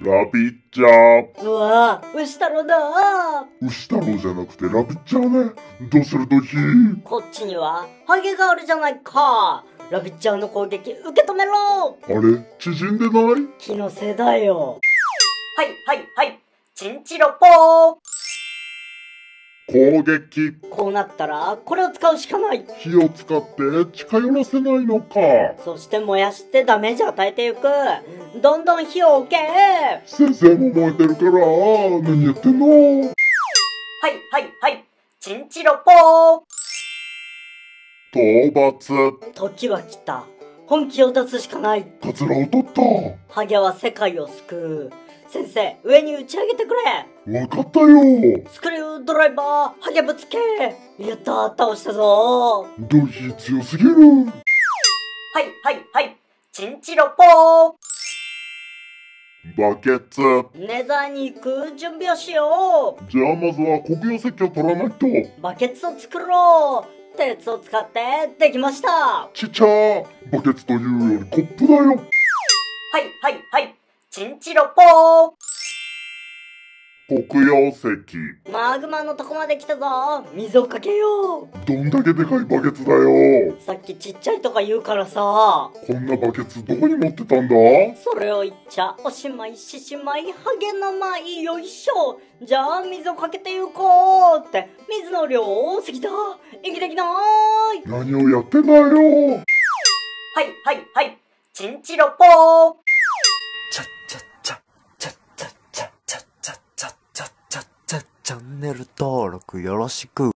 ラピッチャー。うわぁ、牛太郎だ牛太郎じゃなくてラピッチャーね。どうするときこっちには、ハゲがあるじゃないか。ラビッチャーの攻撃、受け止めろあれ？縮んでない？気のせいだよ。はいはいはい。チンチロポー。攻撃。こうなったら、これを使うしかない。火を使って近寄らせないのか。そして燃やしてダメージ与えていく。どんどん火を受け先生も燃えてるから、何やってんの？はいはいはい。チンチロポー。討伐。時は来た。本気を出すしかない。カツラを取った。ハゲは世界を救う。先生、上に打ち上げてくれわかったよ。スクリュードライバー、ハゲぶつけやった倒したぞドヒ強すぎる。はいはいはい。チンチロポー。バケツ。ネザーに行く準備をしよじゃあまずは黒曜石を取らないと。うバケツを作ろう鉄を使ってできましたちっちゃー。バケツというよりコップだよ。はいはいはい。チンチロポー。黒曜石。マグマのとこまで来たぞ水をかけようどんだけでかいバケツだよ。さっきちっちゃいとか言うからさこんなバケツどこに持ってたんだ？それを言っちゃおしまいししまいハゲの舞よいしょじゃあ水をかけてゆこうって水の量多すぎた息できない何をやってんだよ。はいはいはい。チンチロポー。チャッチャッチャッチャッチャッチャッチャッチャッチャッチャッチャチャチャンネル登録よろしく